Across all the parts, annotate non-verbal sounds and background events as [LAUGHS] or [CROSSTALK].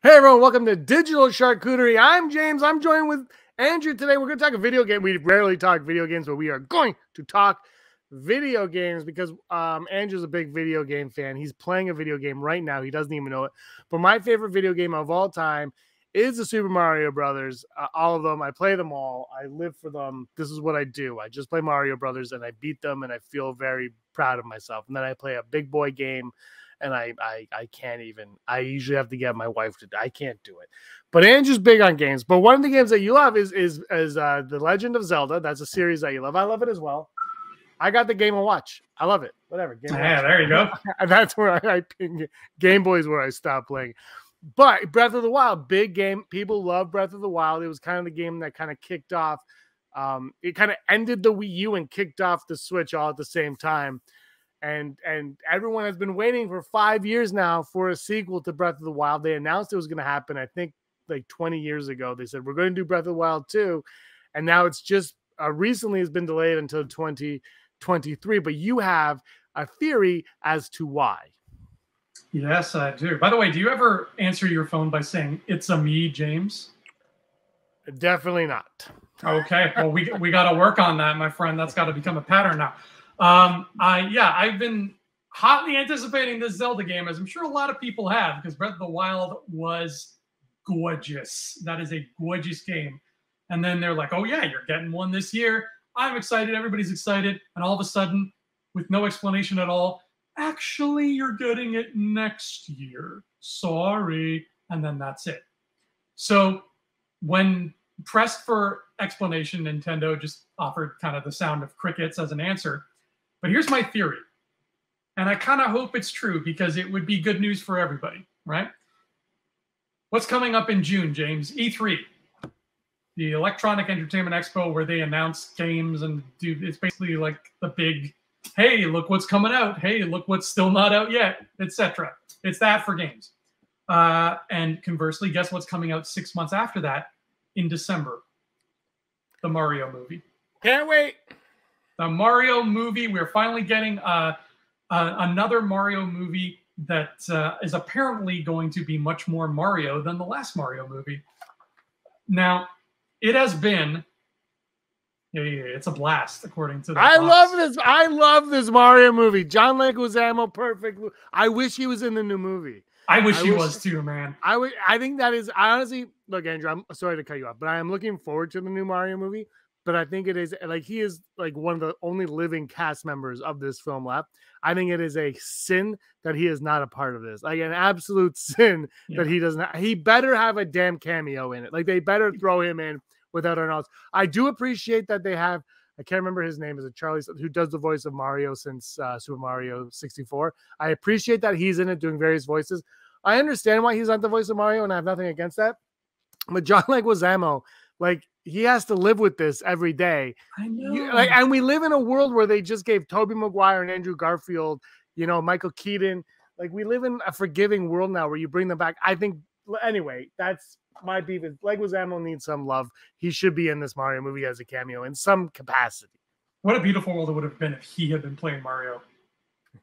Hey everyone, welcome to Digital Charcuterie. I'm James. I'm joined with Andrew today. We're going to talk a video game. We rarely talk video games, but we are going to talk video games because um, Andrew's a big video game fan. He's playing a video game right now. He doesn't even know it. But my favorite video game of all time is the Super Mario Brothers. Uh, all of them. I play them all. I live for them. This is what I do. I just play Mario Brothers and I beat them and I feel very proud of myself. And then I play a big boy game and I, I I can't even. I usually have to get my wife to. I can't do it. But Andrew's big on games. But one of the games that you love is is is uh, the Legend of Zelda. That's a series that you love. I love it as well. I got the Game and Watch. I love it. Whatever. Game yeah, there you go. [LAUGHS] That's where I, I ping Game Boy is where I stopped playing. But Breath of the Wild, big game. People love Breath of the Wild. It was kind of the game that kind of kicked off. Um, it kind of ended the Wii U and kicked off the Switch all at the same time and and everyone has been waiting for five years now for a sequel to Breath of the Wild. They announced it was going to happen, I think, like 20 years ago. They said we're going to do Breath of the Wild too, and now it's just uh, recently has been delayed until 2023. But you have a theory as to why. Yes, I do. By the way, do you ever answer your phone by saying "It's a me, James"? Definitely not. Okay, well we we got to work on that, my friend. That's got to become a pattern now. Um, yeah, I've been hotly anticipating this Zelda game, as I'm sure a lot of people have, because Breath of the Wild was gorgeous. That is a gorgeous game. And then they're like, "Oh yeah, you're getting one this year." I'm excited. Everybody's excited, and all of a sudden, with no explanation at all, actually, you're getting it next year. Sorry, and then that's it. So when pressed for explanation, Nintendo just offered kind of the sound of crickets as an answer. But here's my theory. And I kind of hope it's true because it would be good news for everybody, right? What's coming up in June, James? E3, the Electronic Entertainment Expo, where they announce games and do it's basically like the big, hey, look what's coming out. Hey, look what's still not out yet, etc. It's that for games. Uh, and conversely, guess what's coming out six months after that in December? The Mario movie. Can't wait the Mario movie. We're finally getting uh, uh, another Mario movie that uh, is apparently going to be much more Mario than the last Mario movie. Now, it has been. Yeah, yeah, it's a blast, according to. I box. love this. I love this Mario movie. John Leguizamo, perfect. I wish he was in the new movie. I wish I he wish, was too, man. I would. I think that is. I honestly look, Andrew. I'm sorry to cut you off, but I am looking forward to the new Mario movie but I think it is like he is like one of the only living cast members of this film left. I think it is a sin that he is not a part of this, like an absolute [LAUGHS] sin yeah. that he doesn't. He better have a damn cameo in it. Like they better throw him in without our knowledge. I do appreciate that they have. I can't remember his name. Is it Charlie who does the voice of Mario since uh, Super Mario 64? I appreciate that he's in it doing various voices. I understand why he's not the voice of Mario, and I have nothing against that. But John [LAUGHS] Leguizamo, like he has to live with this every day. I know. You, like, and we live in a world where they just gave Tobey Maguire and Andrew Garfield, you know, Michael Keaton. Like we live in a forgiving world now where you bring them back. I think anyway, that's my beef. Is Leguizamo needs some love. He should be in this Mario movie as a cameo in some capacity. What a beautiful world it would have been if he had been playing Mario.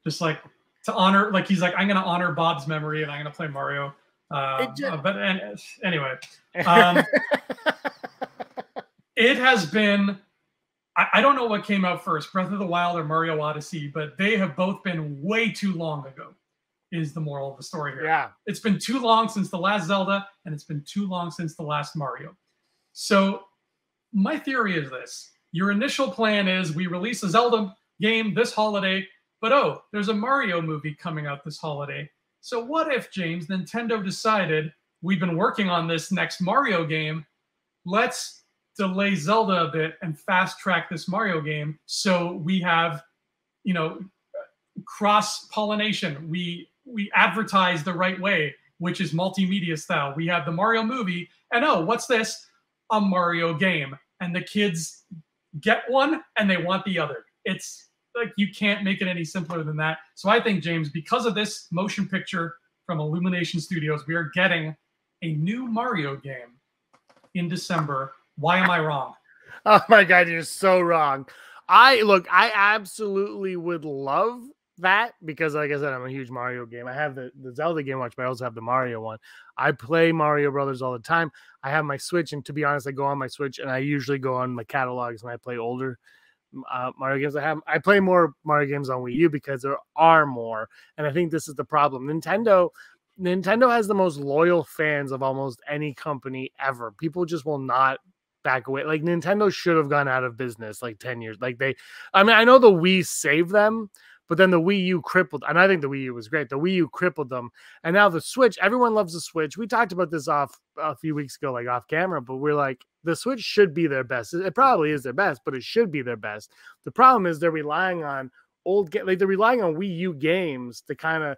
Just like to honor, like he's like, I'm going to honor Bob's memory and I'm going to play Mario. Uh, just, but and, anyway, [LAUGHS] um, [LAUGHS] it has been I, I, don't know what came out first breath of the wild or mario odyssey but they have both been way too long ago is the moral of the story here. Yeah. It's been too long since the last zelda and it's been too long since the last mario. So my theory is this. Your initial plan is we release a zelda game this holiday but oh there's a mario movie coming out this holiday. So what if james nintendo decided we've been working on this next mario game let's delay Zelda a bit and fast track this Mario game so we have, you know, cross pollination. We we advertise the right way, which is multimedia style. We have the Mario movie, and oh, what's this? A Mario game, and the kids get one and they want the other. It's like you can't make it any simpler than that. So I think James, because of this motion picture from Illumination Studios, we are getting a new Mario game in December why am I wrong? [LAUGHS] oh my god, you're so wrong. I look, I absolutely would love that because, like I said, I'm a huge Mario game. I have the, the Zelda game watch, but I also have the Mario one. I play Mario Brothers all the time. I have my Switch, and to be honest, I go on my Switch and I usually go on my catalogs and I play older uh, Mario games. I have I play more Mario games on Wii U because there are more, and I think this is the problem. Nintendo. Nintendo has the most loyal fans of almost any company ever. People just will not back away. Like Nintendo should have gone out of business like 10 years. Like they I mean, I know the Wii saved them, but then the Wii U crippled, and I think the Wii U was great. The Wii U crippled them, and now the Switch. Everyone loves the Switch. We talked about this off a few weeks ago, like off camera, but we're like, the Switch should be their best. It probably is their best, but it should be their best. The problem is they're relying on old, like they're relying on Wii U games to kind of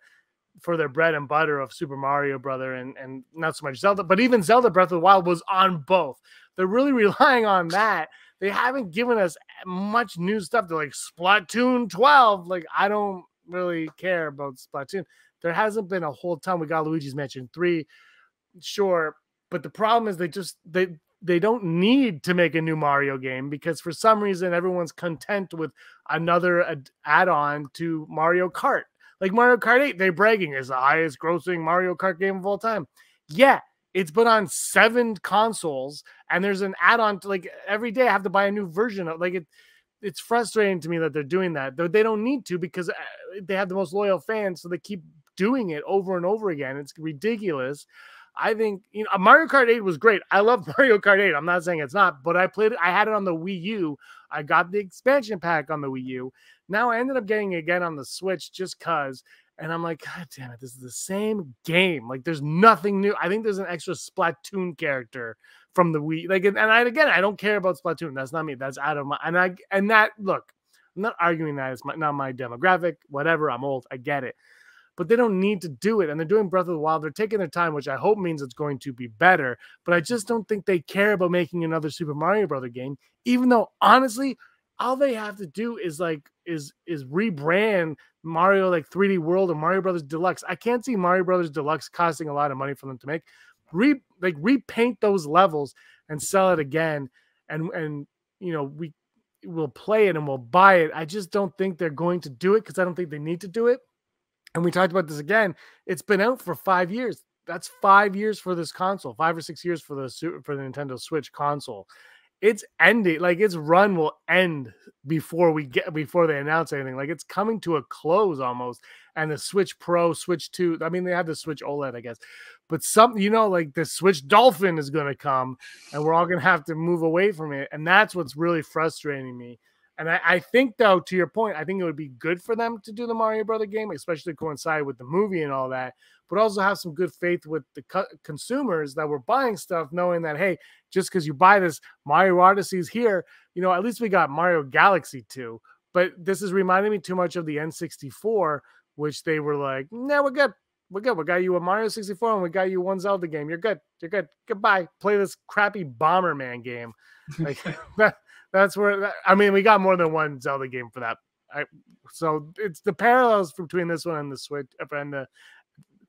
for their bread and butter of Super Mario Brother and and not so much Zelda, but even Zelda Breath of the Wild was on both. They're really [LAUGHS] relying on that they haven't given us much new stuff. They're like Splatoon 12. Like, I don't really care about Splatoon. There hasn't been a whole ton. We got Luigi's Mansion 3, sure. But the problem is they just they they don't need to make a new Mario game because for some reason everyone's content with another add-on to Mario Kart. Like Mario Kart 8, they're bragging is the highest grossing Mario Kart game of all time. Yeah, it's been on seven consoles, and there's an add-on to like every day I have to buy a new version of like it. It's frustrating to me that they're doing that. They don't need to because uh, they have the most loyal fans, so they keep doing it over and over again. It's ridiculous. I think you know Mario Kart 8 was great. I love [LAUGHS] Mario Kart 8. I'm not saying it's not, but I played it. I had it on the Wii U. I got the expansion pack on the Wii U. Now I ended up getting it again on the Switch just cuz and I'm like, God damn it, this is the same game. Like, there's nothing new. I think there's an extra Splatoon character from the Wii. Like, and, I again, I don't care about Splatoon. That's not me. That's out of my. And I and that look, I'm not arguing that it's my, not my demographic. Whatever. I'm old. I get it. But they don't need to do it. And they're doing Breath of the Wild. They're taking their time, which I hope means it's going to be better. But I just don't think they care about making another Super Mario Brother game. Even though, honestly, all they have to do is like is is rebrand Mario like 3D World or Mario Brothers Deluxe. I can't see Mario Brothers Deluxe costing a lot of money for them to make. Re like repaint those levels and sell it again, and and you know we will play it and we'll buy it. I just don't think they're going to do it because I don't think they need to do it. And we talked about this again. It's been out for five years. That's five years for this console, five or six years for the for the Nintendo Switch console. It's ending like its run will end before we get before they announce anything. Like it's coming to a close almost. And the switch pro switch 2 i mean they have the switch oled i guess. But some you know like the switch dolphin is going to come and we're all going to have to move away from it. And that's what's really frustrating me and I, I, think though to your point i think it would be good for them to do the mario brother game especially coincide with the movie and all that but also have some good faith with the co- consumers that were buying stuff, knowing that hey, just because you buy this Mario Odyssey's here, you know, at least we got Mario Galaxy 2. But this is reminding me too much of the N64, which they were like, no, we're good. We're good. We got you a Mario 64 and we got you one Zelda game. You're good. You're good. Goodbye. Play this crappy Bomberman game. Like [LAUGHS] that's where I mean, we got more than one Zelda game for that. I, so it's the parallels between this one and the Switch and the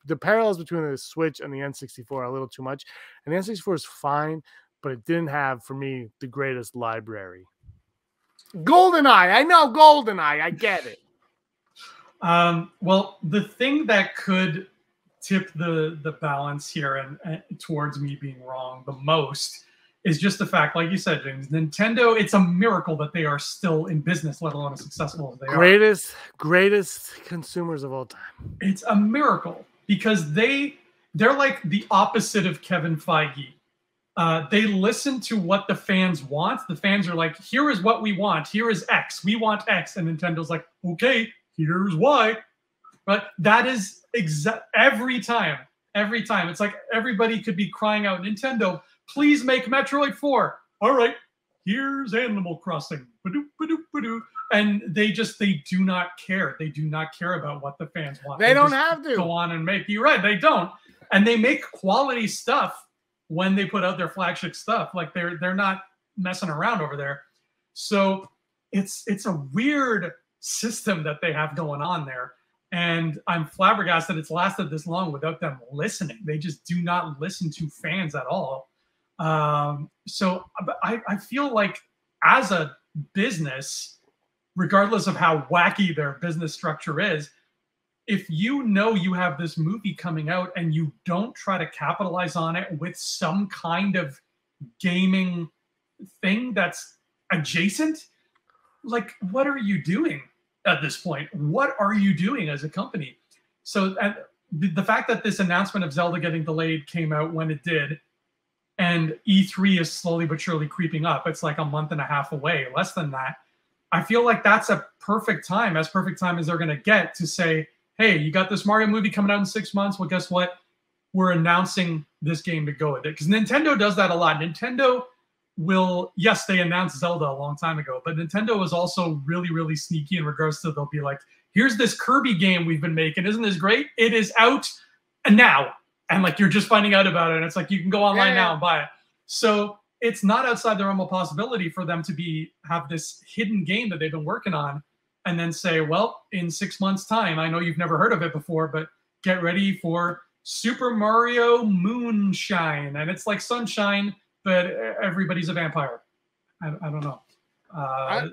the parallels between the Switch and the N64 are a little too much. And the N64 is fine, but it didn't have for me the greatest library. GoldenEye, I know GoldenEye, I get it. Um, well, the thing that could tip the the balance here and, and towards me being wrong the most is just the fact, like you said, James, Nintendo. It's a miracle that they are still in business, let alone as successful as they greatest, are. Greatest, greatest consumers of all time. It's a miracle because they they're like the opposite of Kevin Feige. Uh, they listen to what the fans want. The fans are like, "Here is what we want. Here is X. We want X," and Nintendo's like, "Okay, here's Y." But that is exact every time. Every time, it's like everybody could be crying out, "Nintendo, please make Metroid 4." All right, here's Animal Crossing. Ba-doop, ba-doop, ba-doop and they just they do not care. They do not care about what the fans want. They, they don't have to go on and make. You're right. They don't, and they make quality stuff when they put out their flagship stuff. Like they're they're not messing around over there. So it's it's a weird system that they have going on there. And I'm flabbergasted it's lasted this long without them listening. They just do not listen to fans at all. Um, so I, I feel like as a business, regardless of how wacky their business structure is, if you know you have this movie coming out and you don't try to capitalize on it with some kind of gaming thing that's adjacent, like what are you doing at this point? What are you doing as a company? So the fact that this announcement of Zelda getting delayed came out when it did, and E3 is slowly but surely creeping up. It's like a month and a half away, less than that. I feel like that's a perfect time, as perfect time as they're going to get to say, hey, you got this Mario movie coming out in six months. Well, guess what? We're announcing this game to go with it. Because Nintendo does that a lot. Nintendo will, yes, they announced Zelda a long time ago, but Nintendo is also really, really sneaky in regards to they'll be like, here's this Kirby game we've been making. Isn't this great? It is out now. And like you're just finding out about it. And it's like you can go online yeah, yeah. now and buy it. So it's not outside the realm of possibility for them to be have this hidden game that they've been working on and then say, well, in six months' time, I know you've never heard of it before, but get ready for Super Mario Moonshine. And it's like sunshine, but everybody's a vampire. I, I don't know. Uh, I,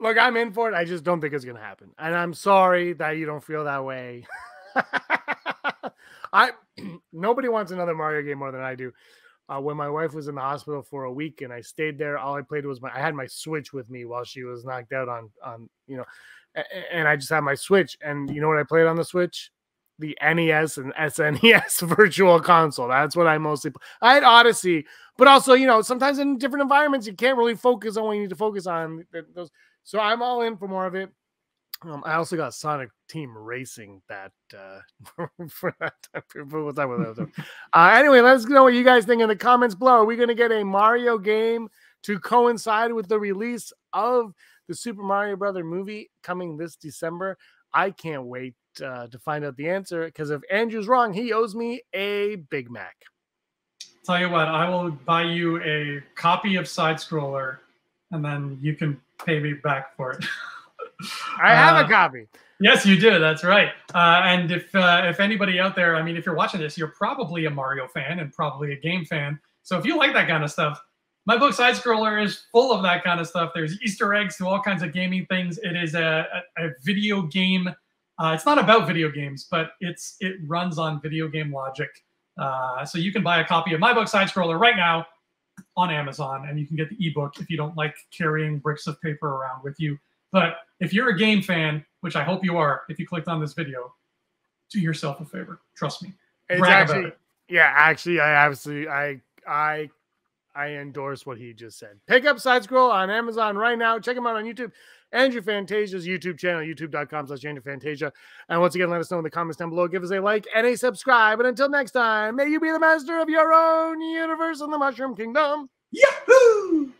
look, I'm in for it. I just don't think it's going to happen. And I'm sorry that you don't feel that way. [LAUGHS] I [CLEARS THROAT] nobody wants another Mario game more than I do. Uh, when my wife was in the hospital for a week and I stayed there, all I played was my I had my Switch with me while she was knocked out on on you know and I just had my Switch. And you know what I played on the Switch? The NES and SNES [LAUGHS] Virtual Console. That's what I mostly. Play. I had Odyssey, but also you know sometimes in different environments you can't really focus on what you need to focus on. Those, so I'm all in for more of it. Um, I also got Sonic Team Racing that uh, [LAUGHS] for that time. What time was that? [LAUGHS] uh, anyway, let's know what you guys think in the comments below. Are we going to get a Mario game to coincide with the release of the Super Mario Brother movie coming this December. I can't wait uh, to find out the answer because if Andrew's wrong, he owes me a Big Mac. Tell you what, I will buy you a copy of Side Scroller, and then you can pay me back for it. [LAUGHS] I have uh, a copy. Yes, you do. That's right. Uh, and if uh, if anybody out there, I mean, if you're watching this, you're probably a Mario fan and probably a game fan. So if you like that kind of stuff, my book side scroller is full of that kind of stuff there's easter eggs to all kinds of gaming things it is a, a, a video game uh, it's not about video games but it's it runs on video game logic uh, so you can buy a copy of my book side scroller right now on amazon and you can get the ebook if you don't like carrying bricks of paper around with you but if you're a game fan which i hope you are if you clicked on this video do yourself a favor trust me it's actually yeah actually i absolutely i i I endorse what he just said. Pick up Side Scroll on Amazon right now. Check him out on YouTube. Andrew Fantasia's YouTube channel, youtube.com slash Andrew Fantasia. And once again, let us know in the comments down below. Give us a like and a subscribe. And until next time, may you be the master of your own universe in the Mushroom Kingdom. Yahoo!